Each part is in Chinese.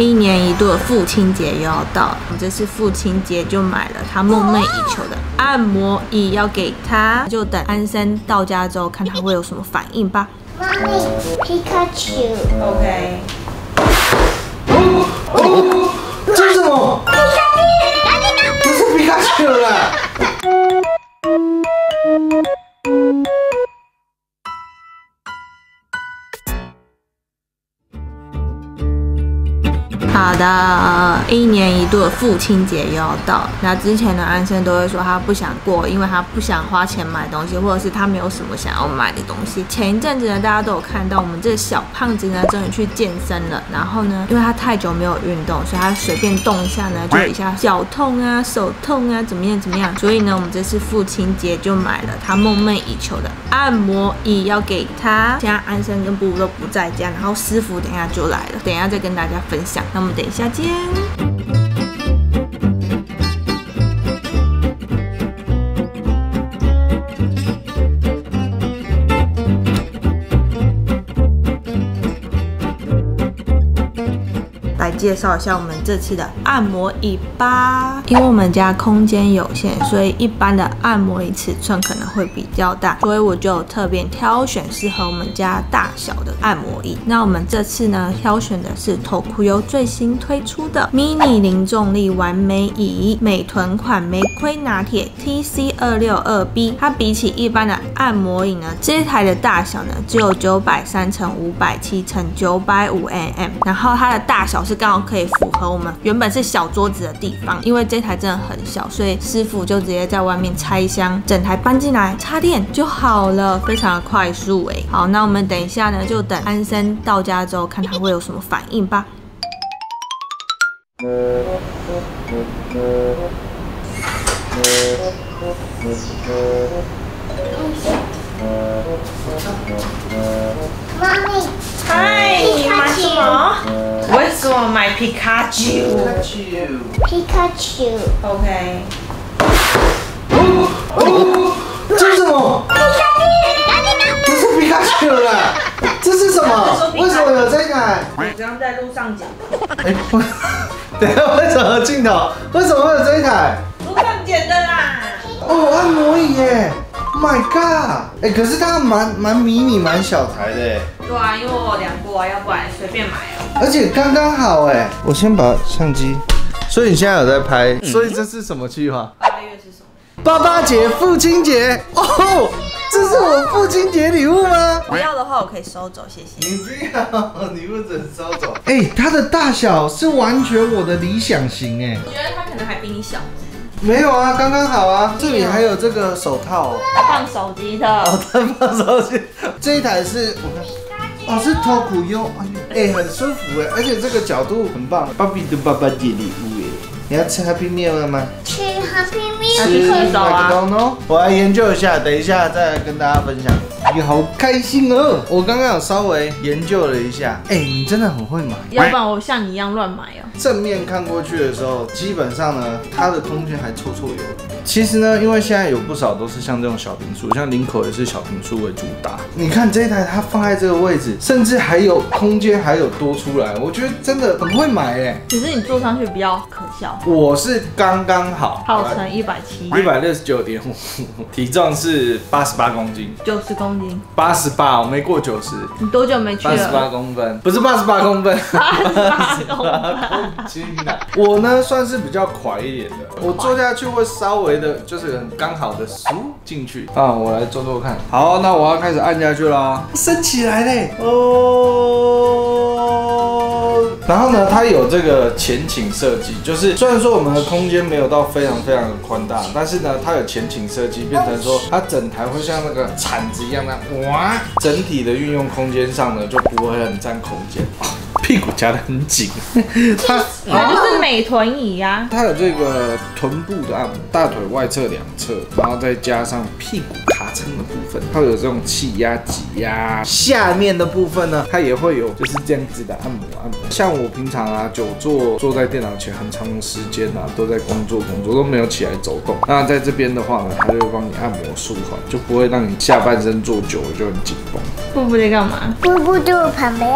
一年一度的父亲节又要到了，我这次父亲节就买了他梦寐以求的按摩椅要给他，就等安生到家之后看他会有什么反应吧。妈咪，皮卡丘。OK。哦，这是什么？的，一年一度的父亲节又要到。那之前呢，安生都会说他不想过，因为他不想花钱买东西，或者是他没有什么想要买的东西。前一阵子呢，大家都有看到我们这个小胖子呢，终于去健身了。然后呢，因为他太久没有运动，所以他随便动一下呢，就一下脚痛啊、手痛啊，怎么样怎么样。所以呢，我们这次父亲节就买了他梦寐以求的按摩椅要给他。现在安生跟布布都不在家，然后师傅等一下就来了，等一下再跟大家分享。那我们等一下见。介绍一下我们这次的按摩椅吧。因为我们家空间有限，所以一般的按摩椅尺寸可能会比较大，所以我就特别挑选适合我们家大小的按摩椅。那我们这次呢，挑选的是 Tokuyo 最新推出的 mini 零重力完美椅，美臀款玫瑰拿铁 TC 二六二 B。它比起一般的按摩椅呢，这台的大小呢只有九百三乘五百七乘九百五 mm，然后它的大小是刚可以符合我们原本是小桌子的地方，因为这台真的很小，所以师傅就直接在外面拆箱，整台搬进来插电就好了，非常的快速哎。好，那我们等一下呢，就等安生到家之后看他会有什么反应吧。买皮卡丘皮卡丘。？OK。哦，这是什么？不是皮卡丘啦！这是什么？为什么有这一台？你刚刚在路上讲，哎，我等一下为什么镜头？为什么会有这一台？路上捡的啦。哦，按摩椅耶！Oh My God！哎，可是它蛮蛮迷你、蛮小台的耶，对啊，因为我有量过啊，要不然随便买哦。而且刚刚好哎。我先把相机，所以你现在有在拍，所以这是什么计划？八月是什么？爸爸节、父亲节哦，这是我父亲节礼物吗？不要的话，我可以收走，谢谢。你不要，你不准收走。哎、它的大小是完全我的理想型哎。我觉得它可能还比你小，没有啊，刚刚好啊。这里还有这个手套哦，放手机的。哦，它放手机。这一台是我看，哦，是托苦优，哎很舒服哎，而且这个角度很棒。芭比的爸爸的礼物哎，你要吃 Happy Meal 了吗？吃 Happy Meal。你去走啊麦克风哦，我来研究一下，等一下再来跟大家分享。你好开心哦！我刚刚有稍微研究了一下，哎、你真的很会买。要不然我像你一样乱买哦。正面看过去的时候，基本上呢，它的空间还绰绰有余。其实呢，因为现在有不少都是像这种小平数，像领口也是小平数为主打。你看这一台，它放在这个位置，甚至还有空间还有多出来，我觉得真的很会买哎。只是你坐上去比较可笑，我是刚刚好，号称一百七，一百六十九点五，体重是八十八公斤，九十公斤。八十八，我没过九十。你多久没去八十八？公分，不是八十八公分，88公分公斤啊！我呢算是比较快一点的，我坐下去会稍微的，就是很刚好的嗖进去啊。我来做做看，好，那我要开始按下去啦，升起来嘞，哦。然后呢，它有这个前倾设计，就是虽然说我们的空间没有到非常非常的宽大，但是呢，它有前倾设计，变成说它整台会像那个铲子一样的哇，整体的运用空间上呢就不会很占空间，屁股夹得很紧，它它就是美臀椅呀、它有这个臀部的按摩，大腿外侧两侧，然后再加上屁股卡撑的部分，它有这种气压、挤压。下面的部分呢，它也会有就是这样子的按摩按摩。像我平常啊，久坐坐在电脑前很长时间啊，都在工作工作，都没有起来走动。那在这边的话呢，它就会帮你按摩舒缓，就不会让你下半身坐久了就很紧绷。布布在干嘛？布布就旁边。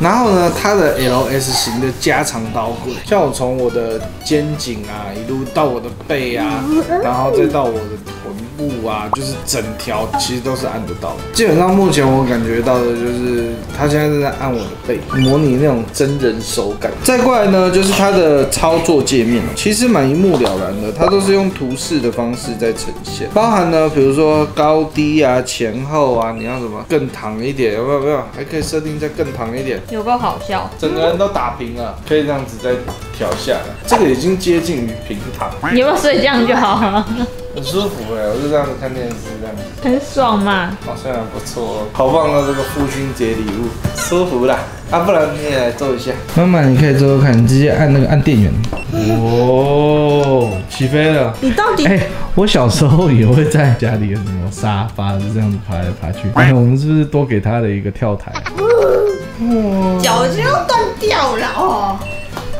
然后呢，它的 LS 型的加长刀柜，像我从我的肩颈啊，一路到我的背啊，然后再到我的臀部啊，就是整条其实都是按得到的。基本上目前我感觉到的就是，它现在正在按我的背，模拟那种真人手感。再过来呢，就是它的操作界面，其实蛮一目了然的，它都是用图示的方式在呈现，包含呢，比如说高低啊、前后啊，你要什么更躺一点，有没有？有没有？还可以设定再更躺一点。有够好笑。整个人都打平了，可以这样子再调下来，这个已经接近于平躺，你要不要睡这样就好了？很舒服哎，我就这样子看电视这样子，很爽嘛。好像还不错哦，好棒的这个父亲节礼物，舒服啦。啊，不然你也来做一下。妈妈，你可以做做看，你直接按那个按电源。哦，起飞了。你到底哎、我小时候也会在家里有什么沙发就这样子爬来爬去。哎，我们是不是多给他的一个跳台？脚就要断掉了哦？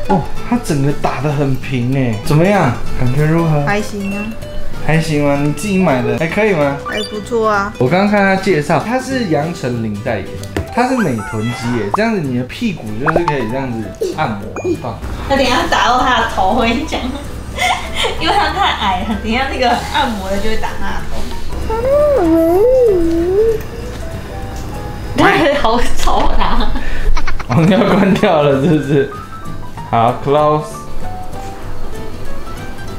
哦，它整个打得很平哎，怎么样？感觉如何？还行啊，还行吗？你自己买的还可以吗？还不错啊。我刚刚看他介绍，它是杨丞琳代言，它是美臀肌耶，这样子你的屁股就是可以这样子按摩，很棒。他等下打到他的头，我跟你讲，因为他太矮了，等下那个按摩的就会打他的头。他好吵啊！我们要关掉了是不是？好，close。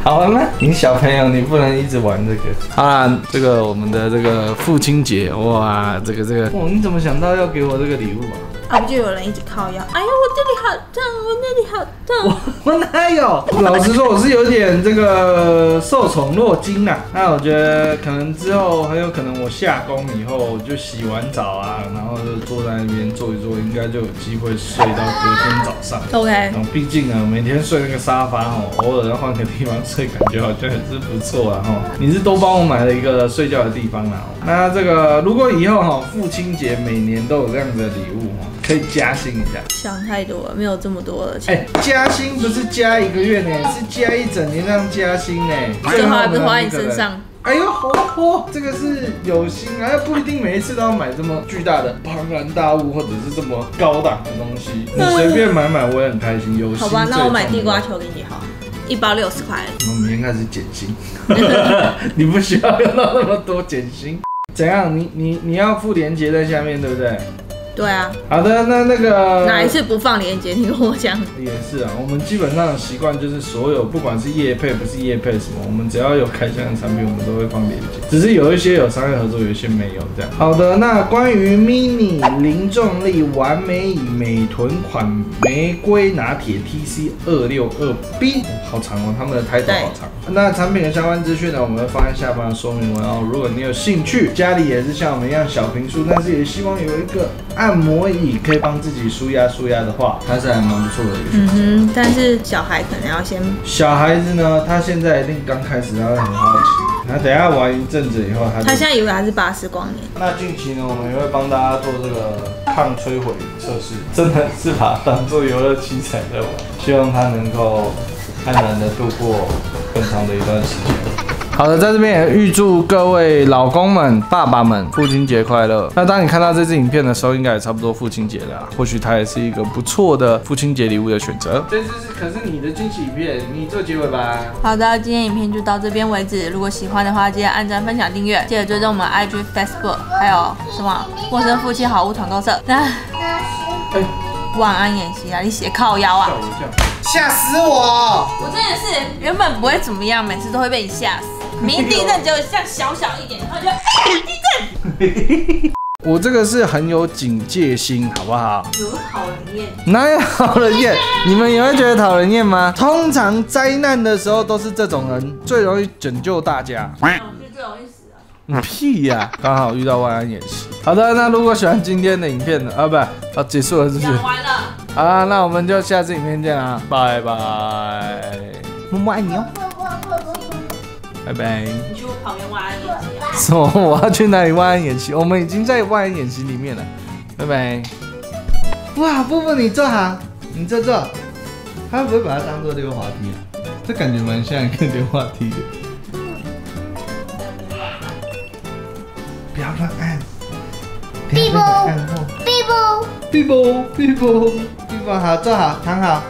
好玩吗？你小朋友，你不能一直玩这个。好了，这个我们的这个父亲节，哇，这个这个，哇，你怎么想到要给我这个礼物啊？啊，就有人一直靠腰，哎呀，我好痛，我那里好痛。我哪有？老实说，我是有点这个受宠若惊啊。那我觉得可能之后很有可能我下工以后就洗完澡啊，然后就坐在那边坐一坐，应该就有机会睡到隔天早上。OK，然后毕竟啊，每天睡那个沙发哦，偶尔要换个地方睡，感觉好像也是不错啊哈。你是都帮我买了一个睡觉的地方啦。那这个如果以后哈父亲节每年都有这样的礼物哈，可以加薪一下。想太多了，没有这么多的钱。哎、加薪不是加一个月呢，是加一整年这样加薪呢。这话还不是花在你身上。哎呦，好嚯，这个是有心啊，不一定每一次都要买这么巨大的庞然大物，或者是这么高档的东西。你随便买买，我也很开心。有心好吧，那我买地瓜球给你好，一包六十块。我们明天开始减薪，你不需要用到那么多减薪。怎样？你你你要附链接在下面，对不对？对啊，好的，那那个哪一次不放链接？你跟我讲。也是啊，我们基本上的习惯就是所有不管是业配不是业配什么，我们只要有开箱的产品，我们都会放链接。只是有一些有商业合作，有一些没有这样。好的，那关于 mini 零重力完美以美臀款玫瑰拿铁 TC 二六二 B，好长哦，他们的 title 好长。那产品的相关资讯呢，我们会放在下方的说明文哦。如果你有兴趣，家里也是像我们一样小平数，但是也希望有一个按摩椅可以帮自己舒压舒压的话，它是还蛮不错的一个选择。嗯哼，但是小孩可能要先小孩子呢，他现在一定刚开始，他会很好奇。那等一下玩一阵子以后，他就他现在以为他是巴斯光年，那近期呢，我们也会帮大家做这个抗摧毁测试，真的是把它当做游乐器材在玩，希望他能够安然的度过更长的一段时间。好的，在这边也预祝各位老公们、爸爸们父亲节快乐。那当你看到这支影片的时候，应该也差不多父亲节了啊，或许它也是一个不错的父亲节礼物的选择。这支是可是你的惊喜影片，你做结尾吧。好的，今天影片就到这边为止。如果喜欢的话，记得按赞、分享、订阅，记得追踪我们 IG、Facebook，还有什么陌生夫妻好物团购社。那哎，晚安演习啊，你写靠腰啊吓！我一跳，吓死我！我真的是原本不会怎么样，每次都会被你吓死。明明地震只有像小小一点，然后就哎地震，我这个是很有警戒心，好不好？有讨人厌。哪有讨人厌？你们也会觉得讨人厌吗？通常灾难的时候都是这种人最容易拯救大家。就最容易死啊！你屁呀、刚好遇到万安演习。好的，那如果喜欢今天的影片呢？啊，不，啊，结束了是不是？讲完了。好啦，那我们就下次影片见啦，拜拜，么么爱你哦，拜拜。你去我旁边挖眼睛啊！什么？我要去哪里万安演习？我们已经在万安演习里面了，拜拜。哇，布布你坐好，你坐坐。他会不会把它当做溜滑梯啊？这感觉蛮像一个溜滑梯的。不要乱按，不壁布按摩壁布壁布壁布壁布好，坐好，躺好。